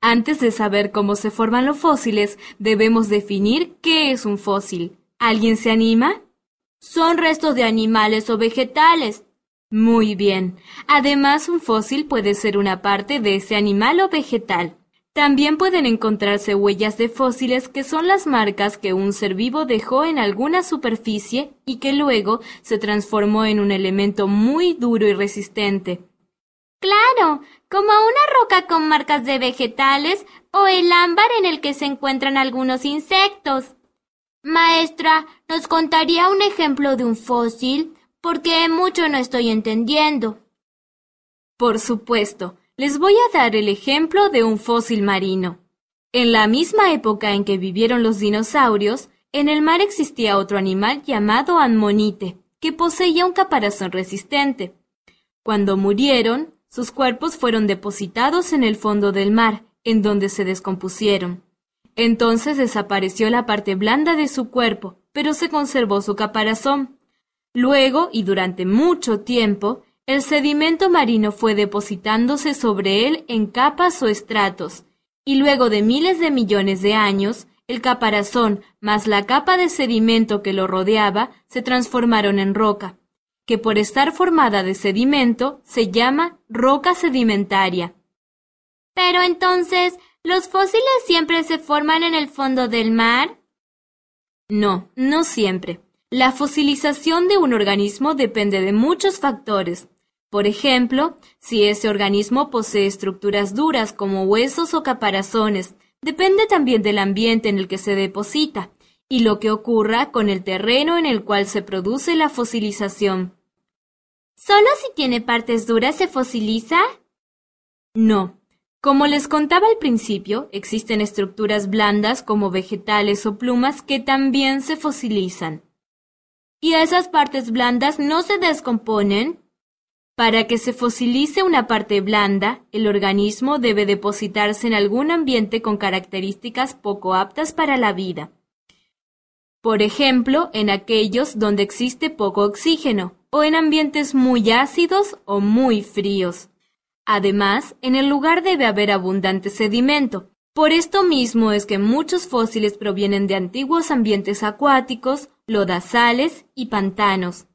Antes de saber cómo se forman los fósiles, debemos definir qué es un fósil. ¿Alguien se anima? Son restos de animales o vegetales. Muy bien. Además, un fósil puede ser una parte de ese animal o vegetal. También pueden encontrarse huellas de fósiles que son las marcas que un ser vivo dejó en alguna superficie y que luego se transformó en un elemento muy duro y resistente. Claro, como una roca con marcas de vegetales o el ámbar en el que se encuentran algunos insectos. Maestra, ¿nos contaría un ejemplo de un fósil? Porque mucho no estoy entendiendo. Por supuesto. Les voy a dar el ejemplo de un fósil marino. En la misma época en que vivieron los dinosaurios, en el mar existía otro animal llamado anmonite, que poseía un caparazón resistente. Cuando murieron, sus cuerpos fueron depositados en el fondo del mar, en donde se descompusieron. Entonces desapareció la parte blanda de su cuerpo, pero se conservó su caparazón. Luego, y durante mucho tiempo, el sedimento marino fue depositándose sobre él en capas o estratos, y luego de miles de millones de años, el caparazón más la capa de sedimento que lo rodeaba se transformaron en roca, que por estar formada de sedimento se llama roca sedimentaria. Pero entonces, ¿los fósiles siempre se forman en el fondo del mar? No, no siempre. La fosilización de un organismo depende de muchos factores, por ejemplo, si ese organismo posee estructuras duras como huesos o caparazones, depende también del ambiente en el que se deposita y lo que ocurra con el terreno en el cual se produce la fosilización. ¿Solo si tiene partes duras se fosiliza? No. Como les contaba al principio, existen estructuras blandas como vegetales o plumas que también se fosilizan. ¿Y esas partes blandas no se descomponen? Para que se fosilice una parte blanda, el organismo debe depositarse en algún ambiente con características poco aptas para la vida. Por ejemplo, en aquellos donde existe poco oxígeno, o en ambientes muy ácidos o muy fríos. Además, en el lugar debe haber abundante sedimento. Por esto mismo es que muchos fósiles provienen de antiguos ambientes acuáticos, lodazales y pantanos.